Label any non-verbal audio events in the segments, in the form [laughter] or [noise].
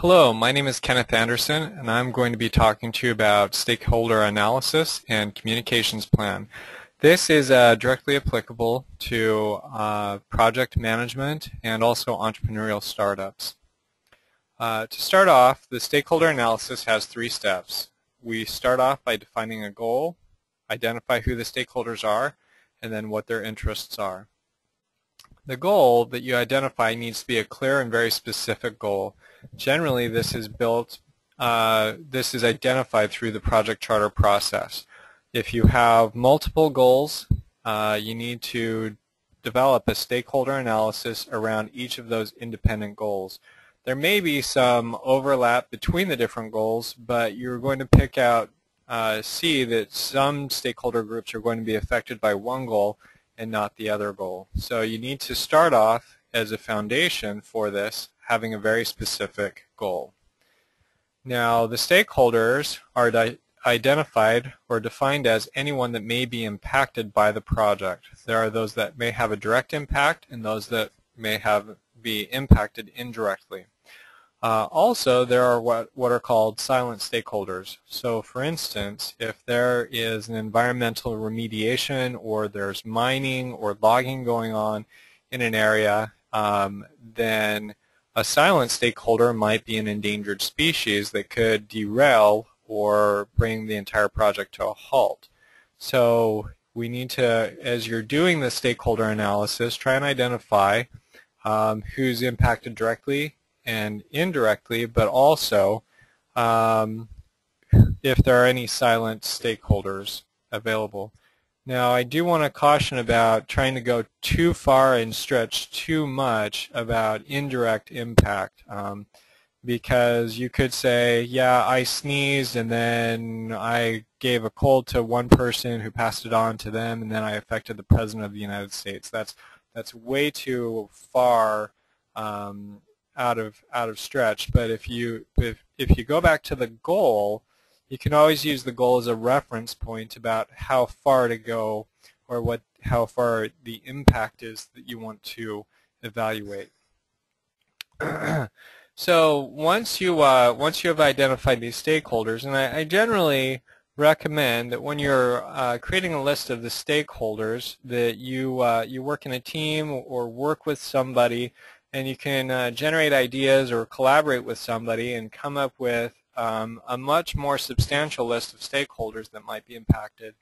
Hello, my name is Kenneth Anderson, and I'm going to be talking to you about stakeholder analysis and communications plan. This is uh, directly applicable to uh, project management and also entrepreneurial startups. Uh, to start off, the stakeholder analysis has three steps. We start off by defining a goal, identify who the stakeholders are, and then what their interests are. The goal that you identify needs to be a clear and very specific goal. Generally, this is built, uh, this is identified through the project charter process. If you have multiple goals, uh, you need to develop a stakeholder analysis around each of those independent goals. There may be some overlap between the different goals, but you're going to pick out, uh, see that some stakeholder groups are going to be affected by one goal and not the other goal. So you need to start off as a foundation for this having a very specific goal. Now the stakeholders are identified or defined as anyone that may be impacted by the project. There are those that may have a direct impact and those that may have be impacted indirectly. Uh, also, there are what, what are called silent stakeholders. So for instance, if there is an environmental remediation or there's mining or logging going on in an area, um, then a silent stakeholder might be an endangered species that could derail or bring the entire project to a halt. So we need to, as you're doing the stakeholder analysis, try and identify um, who's impacted directly and indirectly, but also um, if there are any silent stakeholders available. Now, I do want to caution about trying to go too far and stretch too much about indirect impact um, because you could say, yeah, I sneezed and then I gave a cold to one person who passed it on to them and then I affected the President of the United States. That's, that's way too far um, out of out of stretch. But if you if if you go back to the goal, you can always use the goal as a reference point about how far to go or what how far the impact is that you want to evaluate. [clears throat] so once you uh, once you have identified these stakeholders, and I, I generally recommend that when you're uh, creating a list of the stakeholders that you uh, you work in a team or work with somebody and you can uh, generate ideas or collaborate with somebody and come up with um, a much more substantial list of stakeholders that might be impacted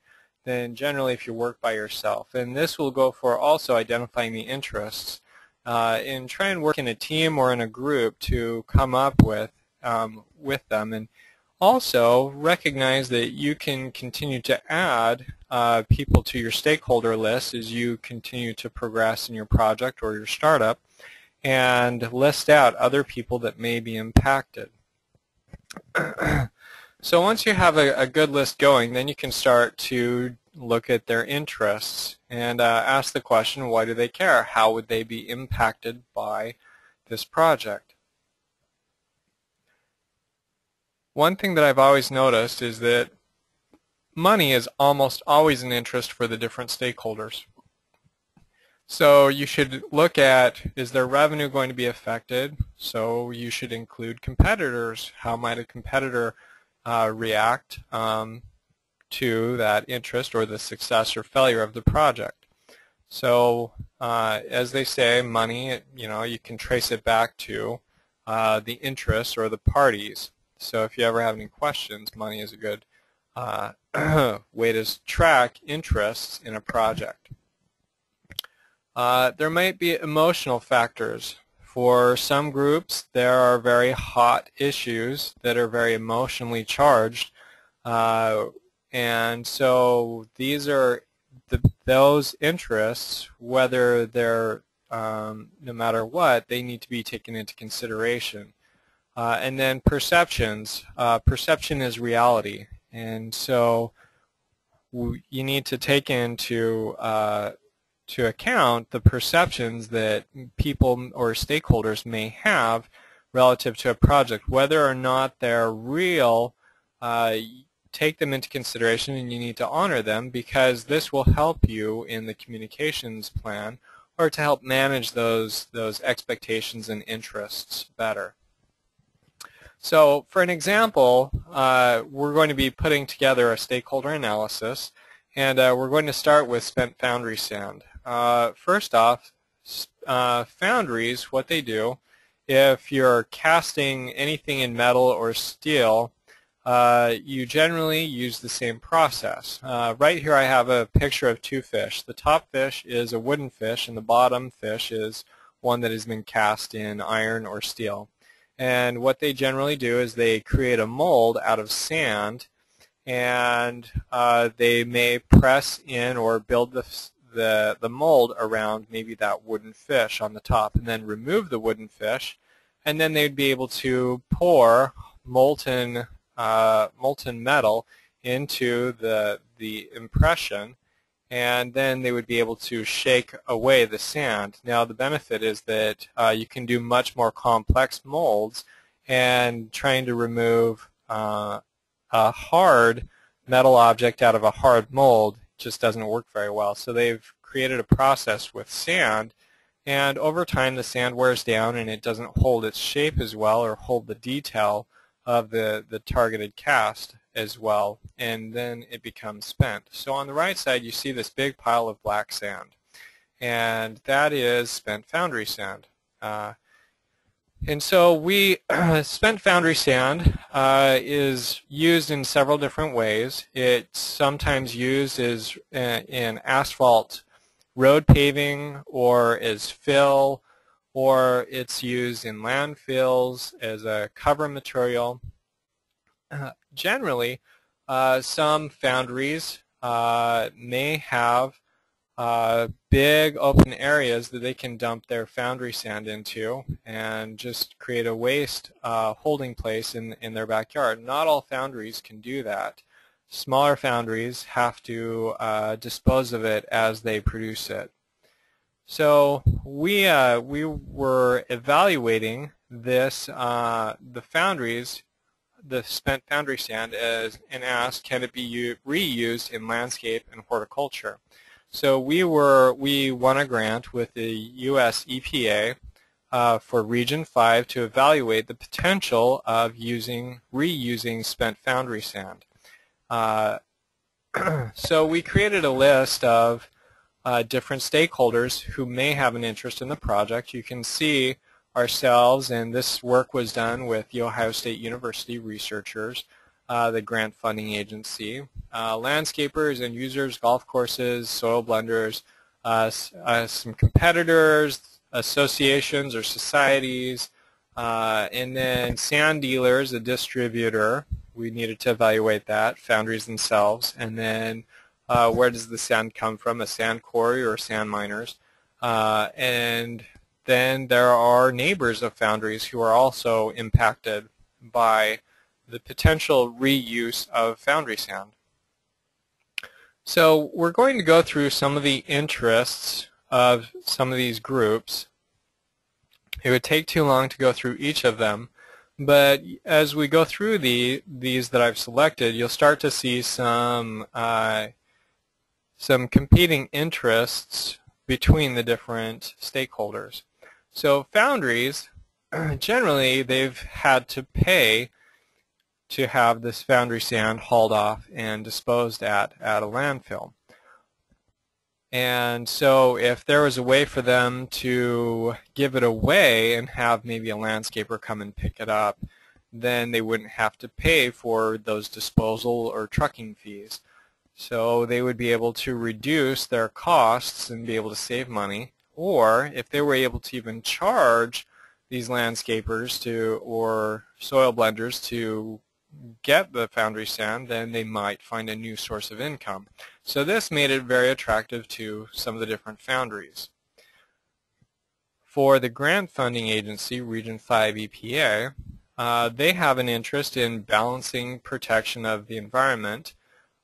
than generally if you work by yourself. And this will go for also identifying the interests uh, and try and work in a team or in a group to come up with um, with them. And also recognize that you can continue to add uh, people to your stakeholder list as you continue to progress in your project or your startup and list out other people that may be impacted. [clears throat] so once you have a, a, good list going, then you can start to look at their interests and uh, ask the question, why do they care? How would they be impacted by this project? One thing that I've always noticed is that money is almost always an interest for the different stakeholders. So you should look at, is their revenue going to be affected? So you should include competitors. How might a competitor uh, react um, to that interest or the success or failure of the project? So uh, as they say, money, you know, you can trace it back to uh, the interests or the parties. So if you ever have any questions, money is a good uh, [clears throat] way to track interests in a project. Uh, there might be emotional factors. For some groups, there are very hot issues that are very emotionally charged. Uh, and so these are the, those interests, whether they're um, no matter what, they need to be taken into consideration. Uh, and then perceptions. Uh, perception is reality. And so you need to take into uh, to account the perceptions that people or stakeholders may have relative to a project. Whether or not they're real, uh, take them into consideration and you need to honor them because this will help you in the communications plan or to help manage those, those expectations and interests better. So for an example, uh, we're going to be putting together a stakeholder analysis, and uh, we're going to start with spent foundry sand. Uh, first off, uh, foundries, what they do, if you're casting anything in metal or steel, uh, you generally use the same process. Uh, right here I have a picture of two fish. The top fish is a wooden fish, and the bottom fish is one that has been cast in iron or steel. And what they generally do is they create a mold out of sand and uh, they may press in or build the, the, the mold around maybe that wooden fish on the top and then remove the wooden fish and then they'd be able to pour molten uh, molten metal into the the impression and then they would be able to shake away the sand. Now the benefit is that uh, you can do much more complex molds and trying to remove uh, a hard metal object out of a hard mold just doesn't work very well. So they've created a process with sand and over time the sand wears down and it doesn't hold its shape as well or hold the detail of the, the targeted cast as well, and then it becomes spent. So on the right side, you see this big pile of black sand, and that is spent foundry sand. Uh, and so we [clears throat] spent foundry sand uh, is used in several different ways. It's sometimes used as uh, in asphalt road paving or as fill, or it's used in landfills as a cover material. Uh, generally, uh, some foundries uh, may have uh, big open areas that they can dump their foundry sand into and just create a waste uh, holding place in, in their backyard. Not all foundries can do that. Smaller foundries have to uh, dispose of it as they produce it. So we, we were evaluating this, the foundries the spent foundry sand as, and asked, can it be reused in landscape and horticulture? So we were we won a grant with the U.S. EPA uh, for Region 5 to evaluate the potential of using reusing spent foundry sand. Uh, [clears throat] so we created a list of uh, different stakeholders who may have an interest in the project. You can see ourselves, and this work was done with the Ohio State University researchers, uh, the grant funding agency, uh, landscapers and users, golf courses, soil blenders, uh, uh some competitors, associations or societies, uh, and then sand dealers, a distributor. We needed to evaluate that, foundries themselves, and then uh, where does the sand come from, a sand quarry or sand miners, and then there are neighbors of foundries who are also impacted by the potential reuse of foundry sand. So we're going to go through some of the interests of some of these groups. It would take too long to go through each of them, but as we go through the these that I've selected, you'll start to see some uh, some competing interests between the different stakeholders. So foundries, [clears throat] generally, they've had to pay to have this foundry sand hauled off and disposed at at a landfill. And so if there was a way for them to give it away and have maybe a landscaper come and pick it up, then they wouldn't have to pay for those disposal or trucking fees. So they would be able to reduce their costs and be able to save money or if they were able to even charge these landscapers to or soil blenders to get the foundry sand, then they might find a new source of income. So this made it very attractive to some of the different foundries. For the grant funding agency, Region 5 EPA, uh, they have an interest in balancing protection of the environment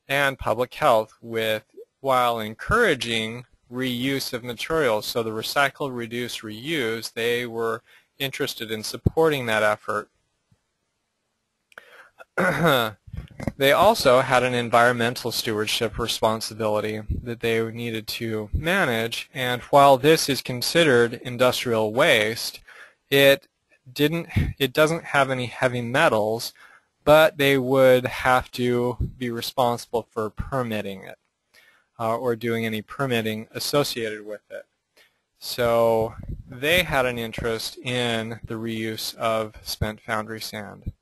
and public health with while encouraging reuse of materials. So the recycle, reduce, reuse, they were interested in supporting that effort. [clears throat] they also had an environmental stewardship responsibility that they needed to manage, and while this is considered industrial waste, it didn't it doesn't have any heavy metals, but they would have to be responsible for permitting it uh, or doing any permitting associated with it. So they had an interest in the reuse of spent foundry sand.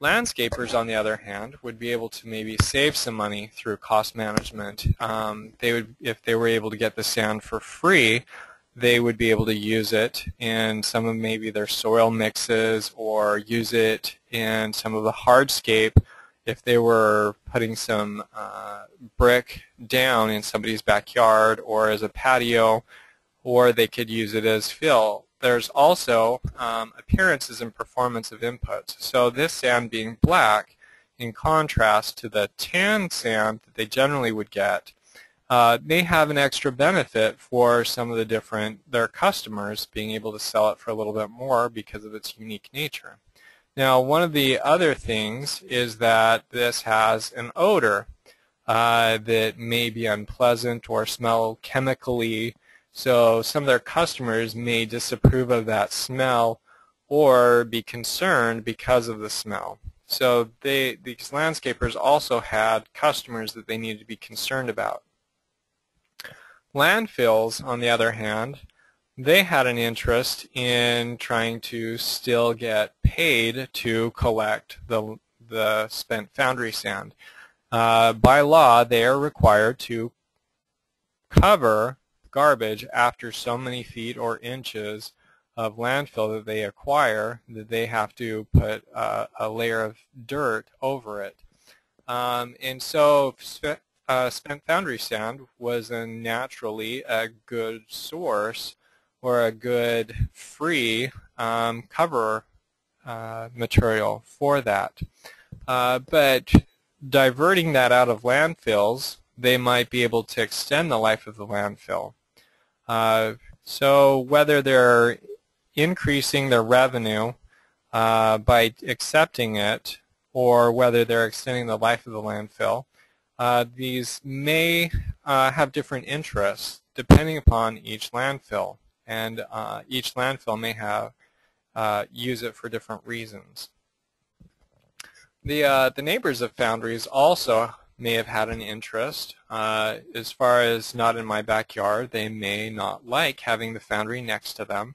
Landscapers, on the other hand, would be able to maybe save some money through cost management. Um, they would, if they were able to get the sand for free, they would be able to use it in some of maybe their soil mixes or use it in some of the hardscape if they were putting some uh, brick down in somebody's backyard or as a patio or they could use it as fill there's also um, appearances and performance of inputs. So this sand being black, in contrast to the tan sand that they generally would get, uh, may have an extra benefit for some of the different, their customers being able to sell it for a little bit more because of its unique nature. Now one of the other things is that this has an odor uh, that may be unpleasant or smell chemically so some of their customers may disapprove of that smell or be concerned because of the smell. So they, these landscapers also had customers that they needed to be concerned about. Landfills, on the other hand, they had an interest in trying to still get paid to collect the, the spent foundry sand. Uh, by law, they are required to cover garbage after so many feet or inches of landfill that they acquire that they have to put uh, a layer of dirt over it. Um, and so uh, spent foundry sand was a naturally a good source or a good free um, cover uh, material for that. Uh, but diverting that out of landfills, they might be able to extend the life of the landfill. Uh, so whether they're increasing their revenue uh, by accepting it or whether they're extending the life of the landfill, uh, these may uh, have different interests depending upon each landfill. And uh, each landfill may have uh, use it for different reasons. The, the neighbors of foundries also may have had an interest. Uh, as far as not in my backyard, they may not like having the foundry next to them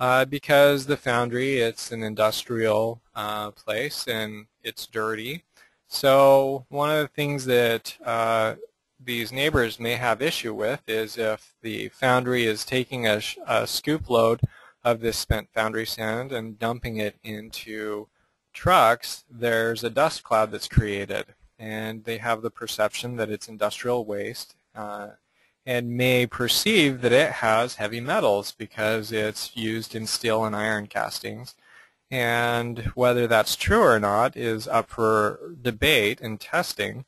uh, because the foundry, it's an industrial uh, place and it's dirty. So one of the things that uh, these neighbors may have issue with is if the foundry is taking a, a scoop load of this spent foundry sand and dumping it into trucks, there's a dust cloud that's created and they have the perception that it's industrial waste uh, and may perceive that it has heavy metals because it's used in steel and iron castings. And whether that's true or not is up for debate and testing,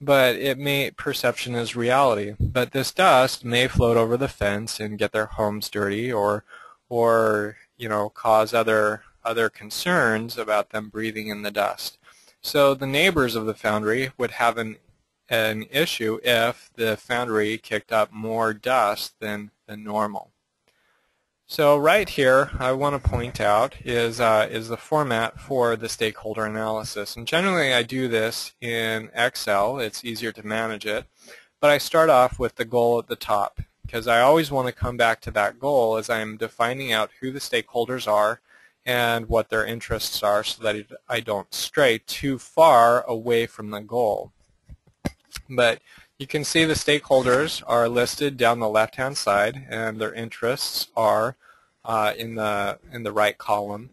but it may perception is reality. But this dust may float over the fence and get their homes dirty or or you know cause other other concerns about them breathing in the dust. So the neighbors of the foundry would have an, an issue if the foundry kicked up more dust than, than normal. So right here, I want to point out is, uh, is the format for the stakeholder analysis. And generally I do this in Excel. It's easier to manage it. But I start off with the goal at the top because I always want to come back to that goal as I'm defining out who the stakeholders are and what their interests are so that I don't stray too far away from the goal. But you can see the stakeholders are listed down the left-hand side and their interests are uh, in the in the right column.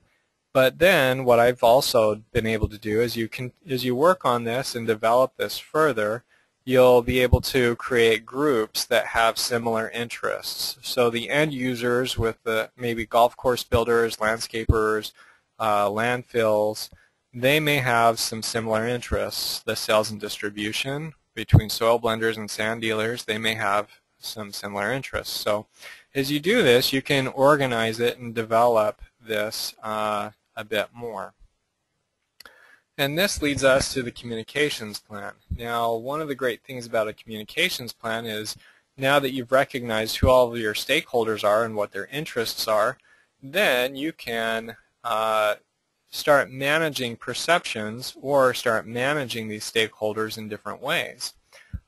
But then what I've also been able to do is you can as you work on this and develop this further, you'll be able to create groups that have similar interests. So the end users with the maybe golf course builders, landscapers, uh, landfills, they may have some similar interests. The sales and distribution between soil blenders and sand dealers, they may have some similar interests. So as you do this, you can organize it and develop this uh, a bit more. And this leads us to the communications plan. Now, one of the great things about a communications plan is now that you've recognized who all of your stakeholders are and what their interests are, then you can uh, start managing perceptions or start managing these stakeholders in different ways.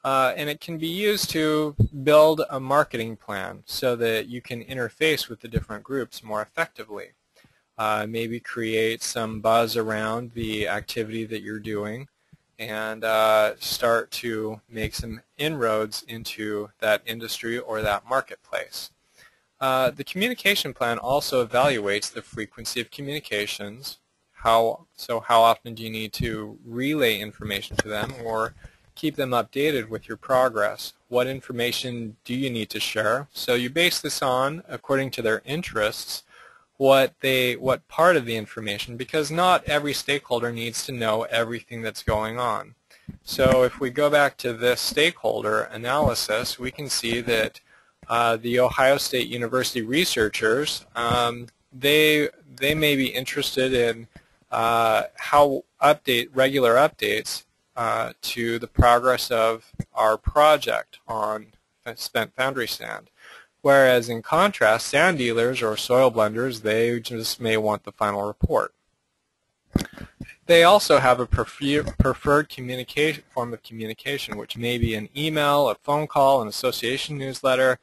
Uh, and it can be used to build a marketing plan so that you can interface with the different groups more effectively. Uh, maybe create some buzz around the activity that you're doing and uh, start to make some inroads into that industry or that marketplace. Uh, the communication plan also evaluates the frequency of communications. How so? How often do you need to relay information to them, or keep them updated with your progress? What information do you need to share? So you base this on, according to their interests, what they what part of the information because not every stakeholder needs to know everything that's going on. So if we go back to this stakeholder analysis, we can see that uh, the Ohio State University researchers, um, they they may be interested in uh, how update regular updates uh, to the progress of our project on spent foundry sand. Whereas in contrast, sand dealers or soil blenders, they just may want the final report. They also have a preferred communication form of communication, which may be an email, a phone call, an association newsletter,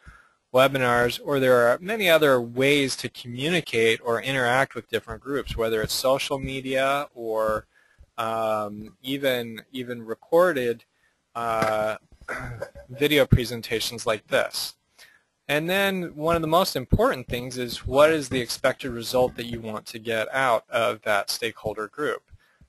webinars, or there are many other ways to communicate or interact with different groups, whether it's social media or um, even even recorded uh, [clears throat] video presentations like this. And then one of the most important things is what is the expected result that you want to get out of that stakeholder group?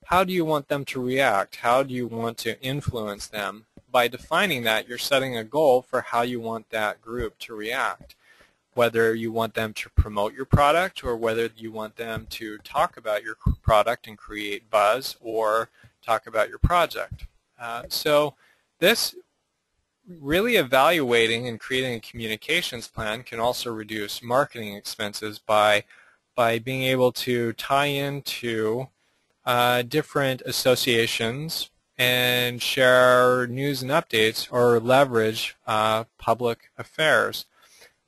How do you want them to react? How do you want to influence them? By defining that, you're setting a goal for how you want that group to react. Whether you want them to promote your product or whether you want them to talk about your product and create buzz or talk about your project. Uh, so this really evaluating and creating a communications plan can also reduce marketing expenses by by being able to tie into uh, different associations and share news and updates or leverage uh, public affairs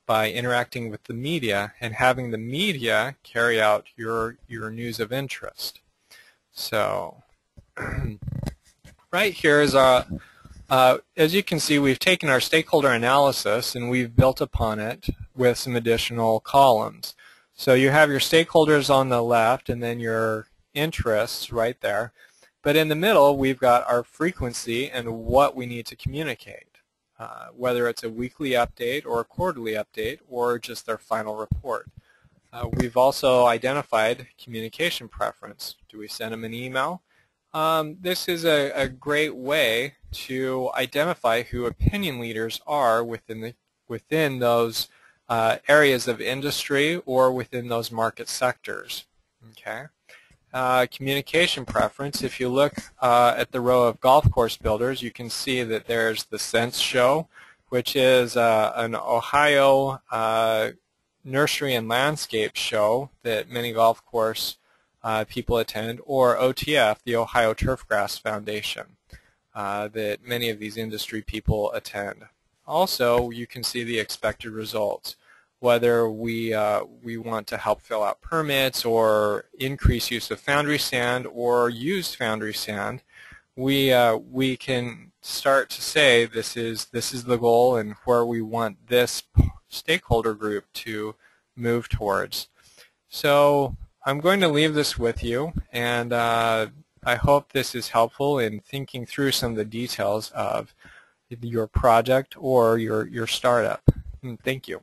by interacting with the media and having the media carry out your your news of interest. So [clears throat] right here is a uh, as you can see, we've taken our stakeholder analysis and we've built upon it with some additional columns. So you have your stakeholders on the left and then your interests right there. But in the middle, we've got our frequency and what we need to communicate, uh, whether it's a weekly update or a quarterly update or just their final report. Uh, we've also identified communication preference. Do we send them an email? Um, this is a, a, great way to identify who opinion leaders are within the within those uh, areas of industry or within those market sectors. Okay. Uh, communication preference. If you look uh, at the row of golf course builders, you can see that there's the CENTS Show, which is uh, an Ohio uh, nursery and landscape show that many golf course uh, people attend, or OTF, the Ohio Turfgrass Foundation, uh, that many of these industry people attend. Also, you can see the expected results, whether we, uh, we want to help fill out permits or increase use of foundry sand or use foundry sand, we, uh, we can start to say this is, this is the goal and where we want this stakeholder group to move towards. So I'm going to leave this with you, and uh, I hope this is helpful in thinking through some of the details of your project or your, your startup. Mm, thank you.